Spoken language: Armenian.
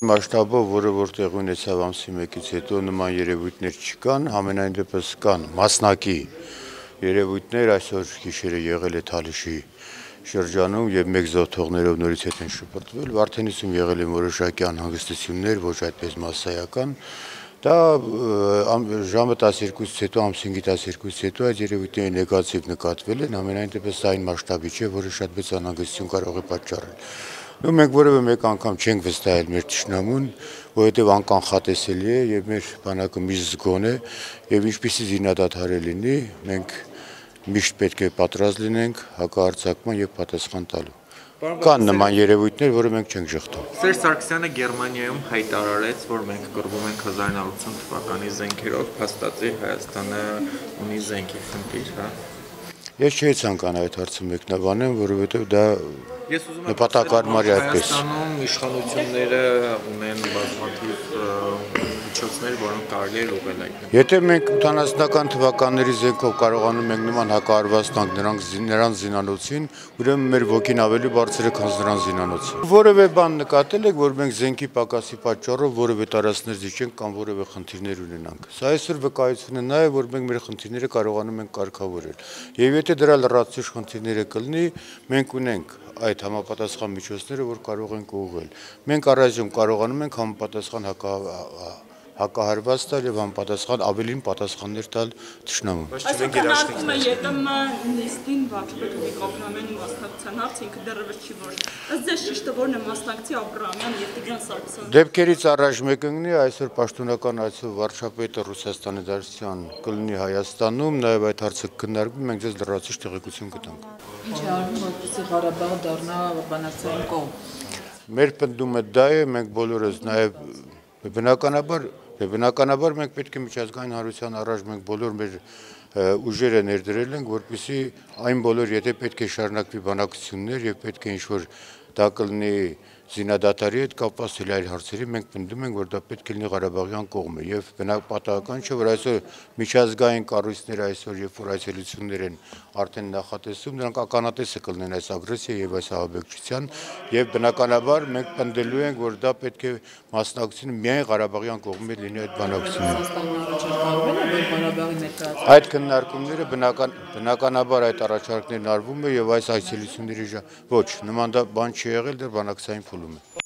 Մասշտաբով, որը որ տեղ ունեցավ ամսի 1-ից հետո նման երևույթներ չկան, համենայն դեպս կան մասնակի երևույթներ, այսօր գիշերը եղել է Թալիշի շրջանում եւ մեկ զոթողներով նորից հետ են շփոթվել, Վարդենիսում եղել են որոշակի անհանգստություններ, ոչ այդպես massայական, Դա ժամը 12-ից հետո, ամսինգի 12-ից հետո այդ երևույթների նեգատիվ նկատվել են, ամենայն դեպս այն մասշտաբի չէ, որը շատ մեծ անհանգստություն կարող է պատճառել։ Ու մենք որևէ մեկ անգամ չենք վստահել մեր ճշնամուն, որովհետև անկանխատեսելի է եւ մեր բանակը միշտ զգոն է եւ ինչպիսի զինադադար լինի, մենք միշտ պետք է պատրաստ լինենք հակահարձակման եւ պատասխան տալու։ Կան նման երևույթներ, որը մենք չենք շղթում։ Սերժ Սարգսյանը Գերմանիայում հայտարարեց, որ մենք կռվում ենք 1980 թվականի զենքերով, փաստացի Հայաստանը ունի զենքի խնդիր, հա։ Ես չի ցանկանա այդ հարցը մեկնաբանեմ, որովհետև դա Ես ուզում եմ նպատակարմարի այդպես։ Հայաստանում իշխանությունները ունեն բազմաթիվ միջոցներ, որոնք կարելի է ուղղել այդ։ Եթե մենք 80-ական թվականների զենքով կարողանում ենք նման հակահարված տանք նրանք նրանց զինանոցին, ուրեմն մեր ոգին ավելի բարձր է, քան նրանց զինանոցը։ Որևէ բան նկատել եք, որ մենք զենքի պակասի պատճառով որևէ տարածքներ զիջենք կամ որևէ խնդիրներ ունենանք։ Սա այսօր վկայություն է նաև, որ մենք մեր խնդիրները կարողանում ենք կարգավորել։ Եվ եթե դրա լրացուցիչ խնդիրները կլինի, մենք ունենք այդ համապատասխան միջոցները, որ կարող ենք ուղղել։ Մենք առայժմ կարողանում ենք համապատասխան հակա հակահարված տալ եւ համապատասխան ավելին պատասխաններ տալ ճշնամուն։ Այսօր քննարկում է ԵՏՄ նիստին Նիկոլ Ամենի մասնակցության հարց ինքը դեռևս չի որ։ Ըստ ձեզ ճիշտը որն է մասնակցի Աբրահամյան եւ Տիգրան Սարգսյան։ Դեպքերից առաջ մեկնի այսօր պաշտոնական այցով վարչապետը Ռուսաստանի Դաշնության կլինի Հայաստանում, նաեւ այդ հարցը քննարկվում մենք ձեզ լրացիչ տեղեկություն կտանք։ Ինչ է արվում, որպեսզի Ղարաբաղը դառնա բանակցային կողմ։ Մեր պնդումը դա է, մենք բոլորս նաեւ բնականաբար Բնականաբար մենք պետք է միջազգային հանրության առաջ մենք բոլոր մեր ուժերը ներդրել ենք, որպեսզի այն բոլոր, եթե պետք է շարունակվի բանակցություններ եւ պետք է ինչ-որ դա կլինի զինադատարի հետ կապված էլ այլ հարցերի մենք պնդում ենք, որ դա պետք է լինի Ղարաբաղյան կողմը եւ բնապատական չէ, որ այսօր միջազգային կառույցները այսօր երբ որ այցելություններ են արդեն նախատեսում, նրանք ականատեսը կլինեն այս ագրեսիա եւ այս ահաբեկչության եւ բնականաբար մենք պնդելու ենք, որ դա պետք է մասնակցությունը միայն Ղարաբաղյան կողմի լինի այդ բանակցությունը։ Այդ քննարկումները բնական բնականաբար այդ առաջարկներն արվում է եւ այս այցելությունների ոչ նման դա բան չի եղել դեռ բանակցային փուլում է։